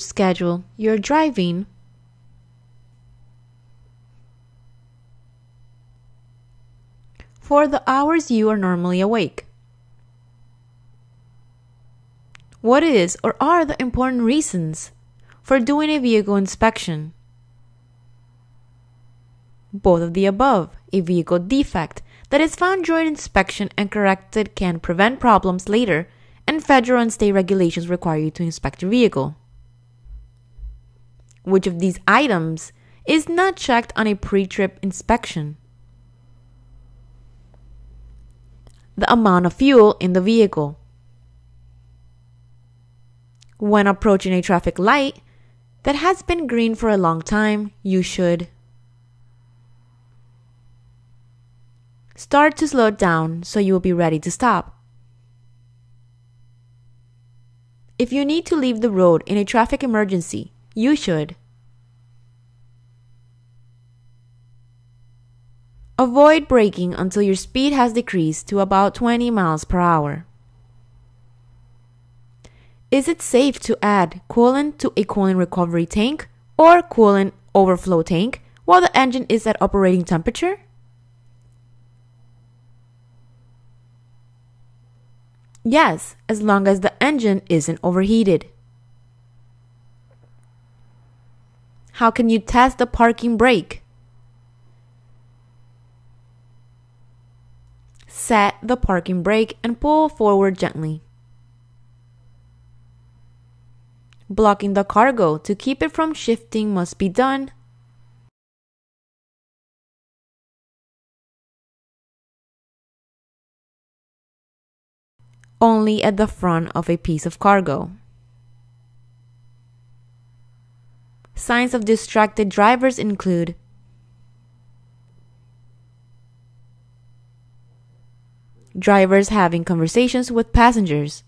schedule your driving for the hours you are normally awake. What is or are the important reasons for doing a vehicle inspection? Both of the above. A vehicle defect that is found during inspection and corrected can prevent problems later, and federal and state regulations require you to inspect your vehicle. Which of these items is not checked on a pre trip inspection? The amount of fuel in the vehicle. When approaching a traffic light that has been green for a long time, you should start to slow down so you will be ready to stop. If you need to leave the road in a traffic emergency, you should avoid braking until your speed has decreased to about 20 miles per hour. Is it safe to add coolant to a coolant recovery tank or coolant overflow tank while the engine is at operating temperature? Yes, as long as the engine isn't overheated. How can you test the parking brake? Set the parking brake and pull forward gently. Blocking the cargo to keep it from shifting must be done only at the front of a piece of cargo. Signs of distracted drivers include drivers having conversations with passengers.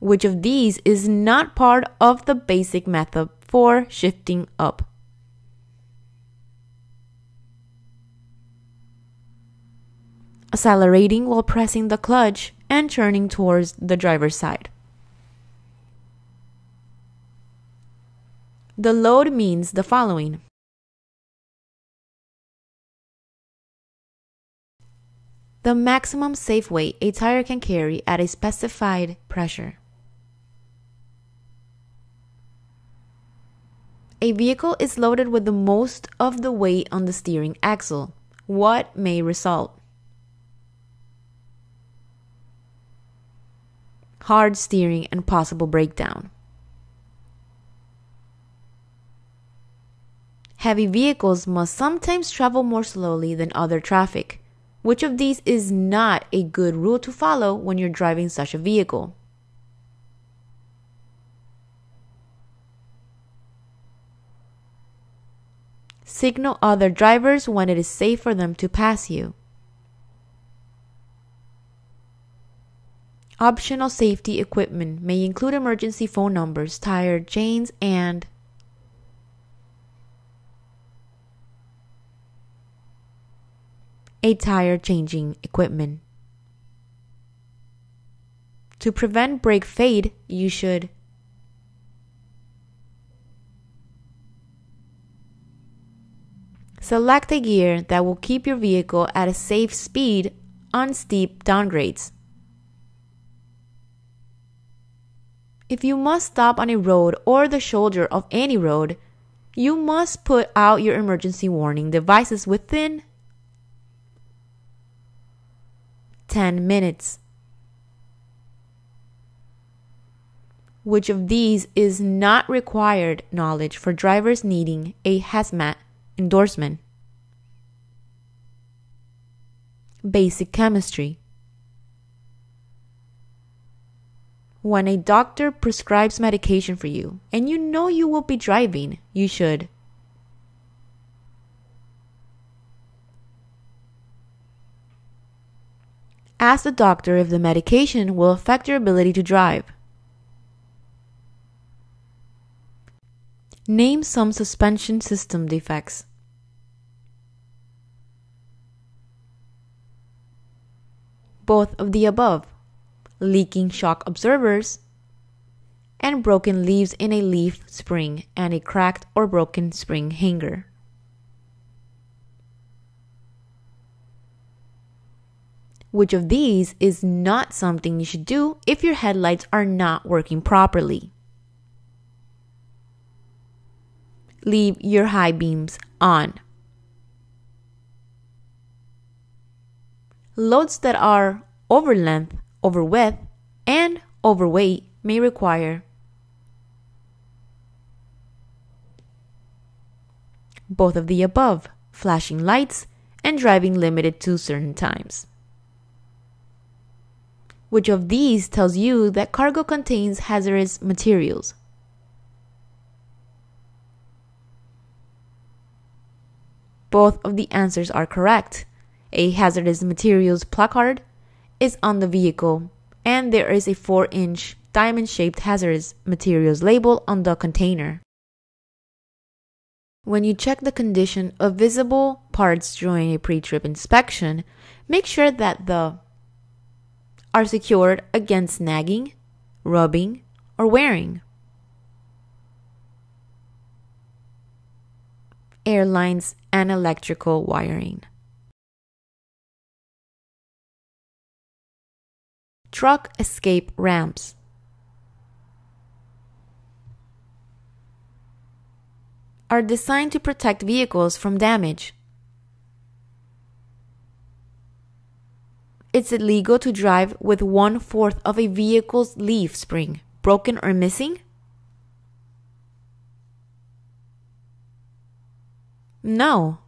Which of these is not part of the basic method for shifting up? accelerating while pressing the clutch and turning towards the driver's side. The load means the following. The maximum safe weight a tire can carry at a specified pressure. A vehicle is loaded with the most of the weight on the steering axle. What may result? hard steering, and possible breakdown. Heavy vehicles must sometimes travel more slowly than other traffic. Which of these is not a good rule to follow when you're driving such a vehicle? Signal other drivers when it is safe for them to pass you. Optional safety equipment may include emergency phone numbers, tire chains, and a tire changing equipment. To prevent brake fade, you should select a gear that will keep your vehicle at a safe speed on steep downgrades. If you must stop on a road or the shoulder of any road, you must put out your emergency warning devices within 10 minutes. Which of these is not required knowledge for drivers needing a hazmat endorsement? Basic chemistry. When a doctor prescribes medication for you and you know you will be driving, you should Ask the doctor if the medication will affect your ability to drive. Name some suspension system defects. Both of the above leaking shock absorbers, and broken leaves in a leaf spring and a cracked or broken spring hanger. Which of these is not something you should do if your headlights are not working properly? Leave your high beams on. Loads that are over length, over width, and overweight may require both of the above flashing lights and driving limited to certain times. Which of these tells you that cargo contains hazardous materials? Both of the answers are correct. A hazardous materials placard is on the vehicle, and there is a 4 inch diamond shaped hazardous materials label on the container. When you check the condition of visible parts during a pre trip inspection, make sure that the are secured against snagging, rubbing, or wearing. Air lines and electrical wiring. Truck escape ramps. are designed to protect vehicles from damage. It's illegal to drive with one fourth of a vehicle's leaf spring broken or missing? No.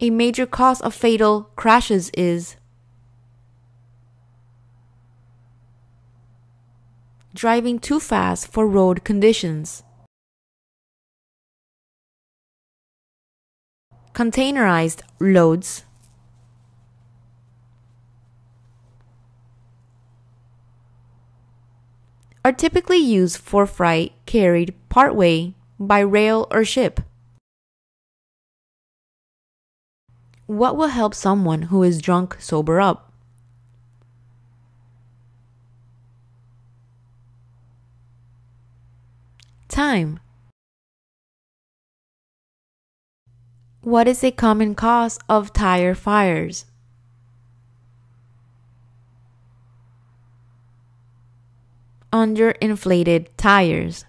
A major cause of fatal crashes is driving too fast for road conditions. Containerized loads are typically used for freight carried partway by rail or ship. What will help someone who is drunk sober up? time. What is a common cause of tire fires? Underinflated tires.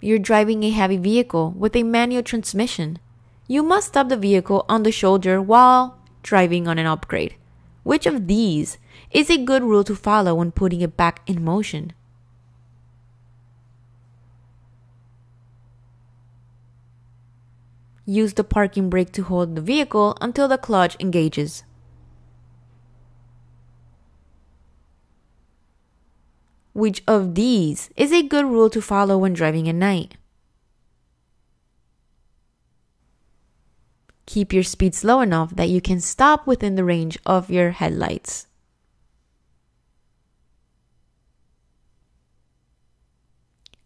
You're driving a heavy vehicle with a manual transmission. You must stop the vehicle on the shoulder while driving on an upgrade. Which of these is a good rule to follow when putting it back in motion? Use the parking brake to hold the vehicle until the clutch engages. Which of these is a good rule to follow when driving at night? Keep your speed slow enough that you can stop within the range of your headlights.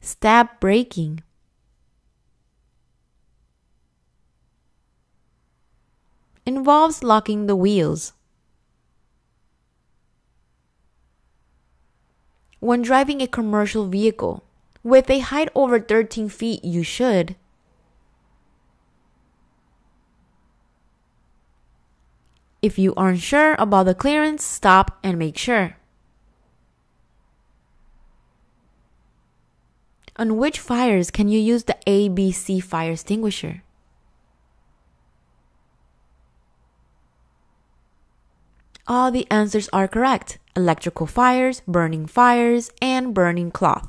Stab braking. Involves locking the wheels. When driving a commercial vehicle with a height over 13 feet, you should If you aren't sure about the clearance, stop and make sure. On which fires can you use the ABC fire extinguisher? All the answers are correct electrical fires, burning fires, and burning cloth.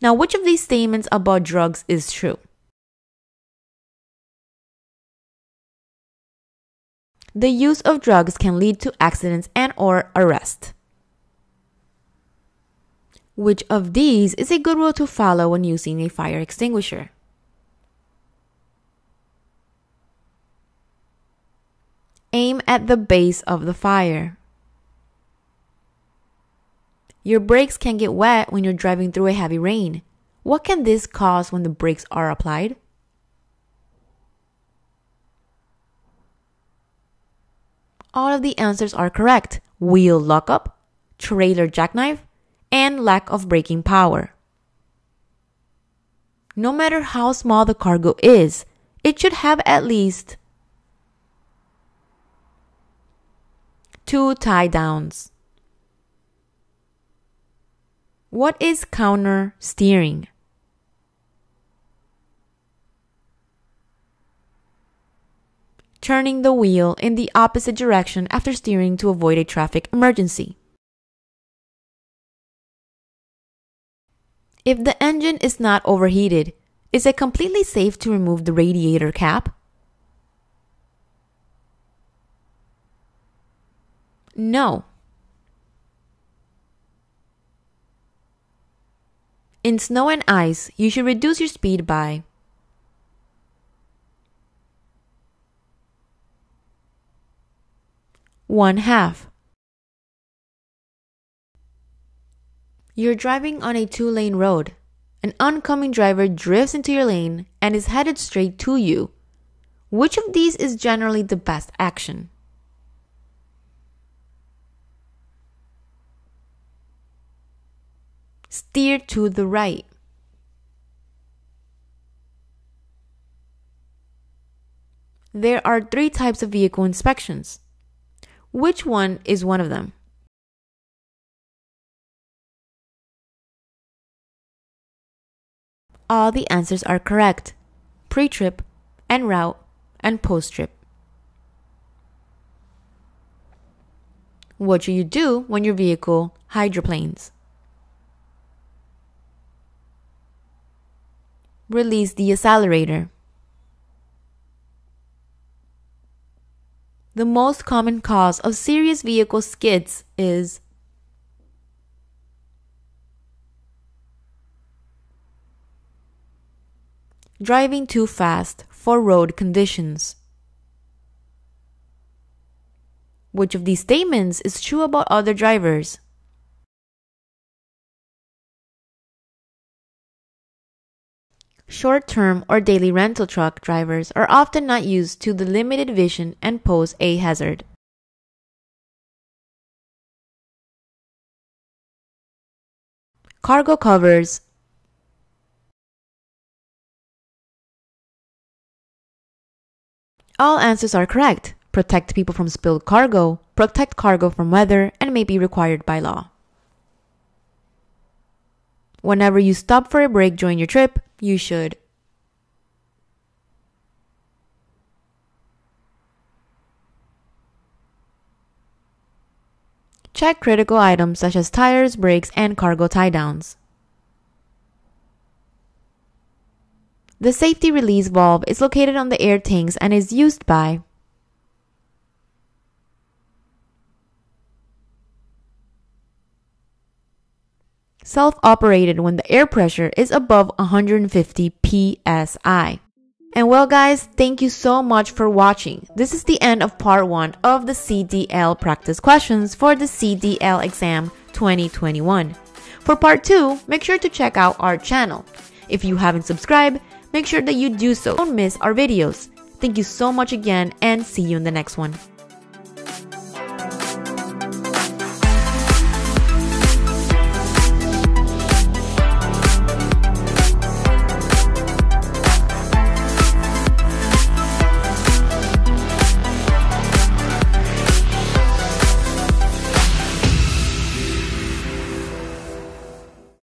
Now, which of these statements about drugs is true? The use of drugs can lead to accidents and or arrest. Which of these is a good rule to follow when using a fire extinguisher? At the base of the fire. Your brakes can get wet when you're driving through a heavy rain. What can this cause when the brakes are applied? All of the answers are correct. Wheel lockup, trailer jackknife, and lack of braking power. No matter how small the cargo is, it should have at least two tie downs. What is counter steering? Turning the wheel in the opposite direction after steering to avoid a traffic emergency. If the engine is not overheated, is it completely safe to remove the radiator cap? No. In snow and ice, you should reduce your speed by one half. You're driving on a two lane road. An oncoming driver drifts into your lane and is headed straight to you. Which of these is generally the best action? Steer to the right. There are three types of vehicle inspections. Which one is one of them? All the answers are correct pre trip, en route, and post trip. What should you do when your vehicle hydroplanes? Release the accelerator. The most common cause of serious vehicle skids is driving too fast for road conditions. Which of these statements is true about other drivers? Short term or daily rental truck drivers are often not used to the limited vision and pose a hazard. Cargo covers All answers are correct. Protect people from spilled cargo, protect cargo from weather, and may be required by law. Whenever you stop for a break during your trip, you should Check critical items such as tires, brakes, and cargo tie downs. The safety release valve is located on the air tanks and is used by self-operated when the air pressure is above 150 psi. And well guys, thank you so much for watching. This is the end of part 1 of the CDL practice questions for the CDL exam 2021. For part 2, make sure to check out our channel. If you haven't subscribed, make sure that you do so. Don't miss our videos. Thank you so much again and see you in the next one.